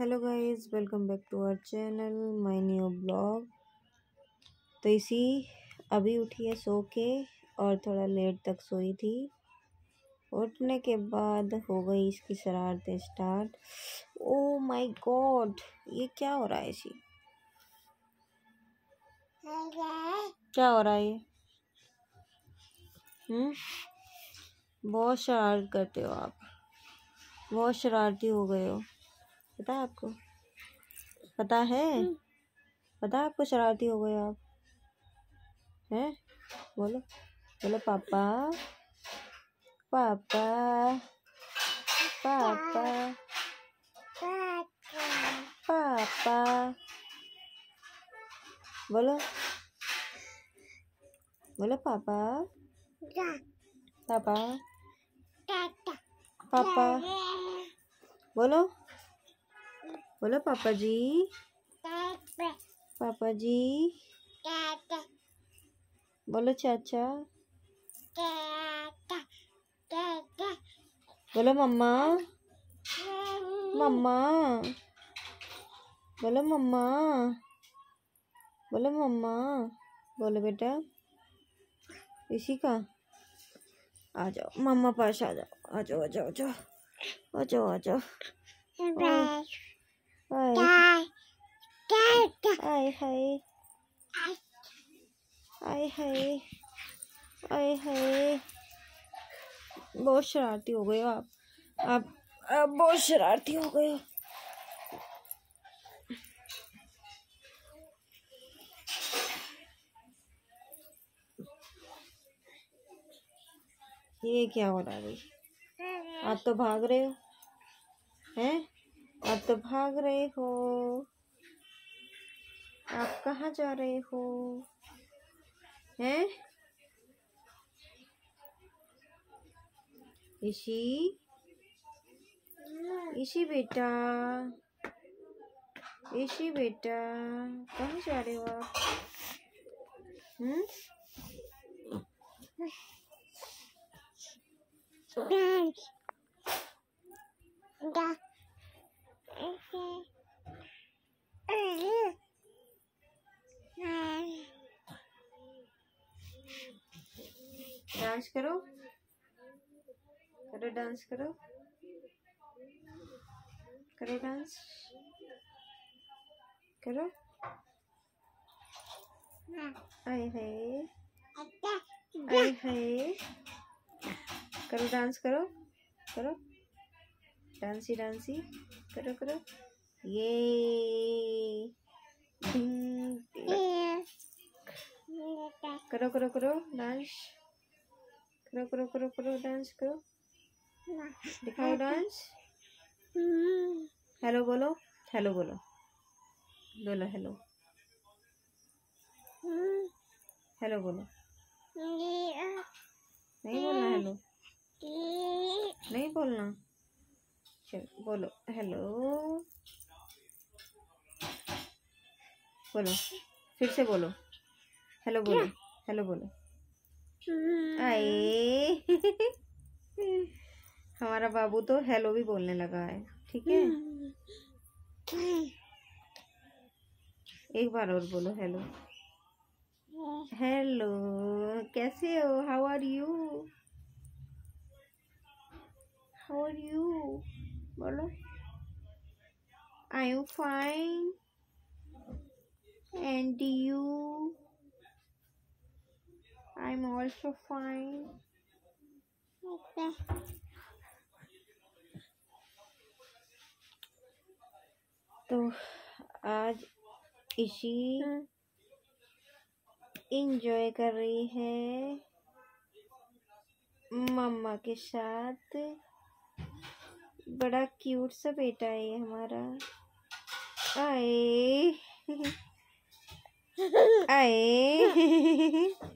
Hello guys, welcome back to our channel, my new blog. तो इसी, अभी उठी है सो के, और थोड़ा लेट तक सोई थी। उठने के बाद हो गई इसकी शरारतें स्टार्ट। ओ माय गॉड ये क्या हो रहा है इसी? क्या हो रहा है ये? हम्म? बहुत शरारत करते हो आप। बहुत शरारती हो गए हो। पता है आपको? पता है? पता है आपको शरारती हो गए आप? हैं? बोलो। बोलो पापा। पापा। पापा। पापा। बोलो। बोलो पापा। पापा। पापा। बोलो। बोलो पापा जी पापा जी बोलो चाचा बोलो मम्मा मम्मा बोलो मम्मा बोलो मम्मा बोलो बेटा इसी का आ जाओ मम्मा पास आ जाओ आ जाओ आ जाओ आ जाओ आ जाओ आ जाओ हाय हाय हाय हाय हाय हाय हाय बहुत शरारती हो गए हो आप। आप आप बहुत शरारती हो गए हो। ये क्या हो रहा है भाई? आप तो भाग रहे हो। हैं? आप तो भाग रहे हो। आप कहाँ जा रहे हो? हैं? इसी इसी बेटा? इसी बेटा, कहाँ जा रहे हो आप? हम्म? डांस करो। करो डांस करो। करो डांस। करो। आए हाय। आए हाय। करो डांस करो। करो। डांसी डांसी। करो करो। ये। करो करो करो। डांस। करो करो करो करो डांस करो। दिखाओ डांस हेलो बोलो। हेलो बोलो। बोलो हेलो हेलो बोलो। नहीं बोलना हेलो नहीं बोलना। चल बोलो। हेलो बोलो। फिर से बोलो। हेलो बोलो। हेलो बोलो। आए। हमारा बाबू तो हेलो भी बोलने लगा है, ठीक है? एक बार और बोलो, हेलो। हेलो, कैसे हो? How are you how are you बोलो। I you fine and you I am also fine तो आज इसी इंजॉय कर रही है मम्मा के साथ। बड़ा क्यूट सा बेटा है ये हमारा। आए। आए।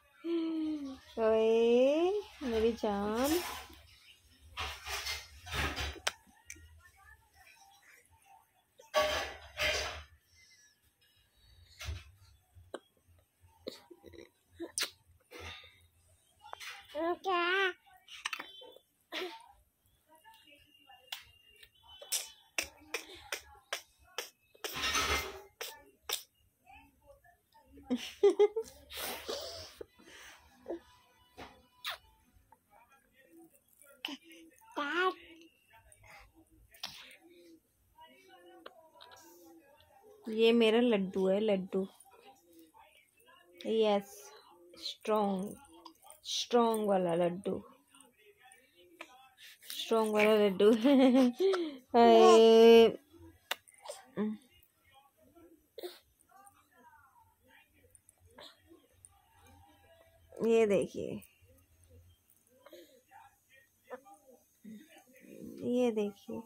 ओए मेरी जान। क्या ये मेरा लड्डू है, लड्डू। यस स्ट्रॉन्ग स्ट्रॉन्ग वाला लड्डू। स्ट्रॉन्ग वाला लड्डू। ये देखिए। ये देखिए।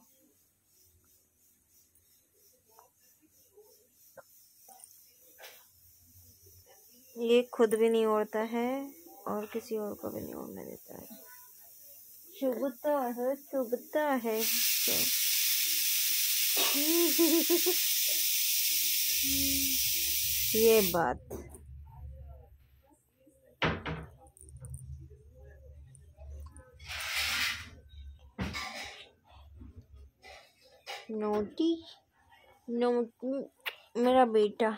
ये खुद भी नहीं ओढ़ता है और किसी और को भी नहीं ओढ़ने देता है। चुभता है चुभता है। ये बात। नोटी? नोटी मेरा बेटा।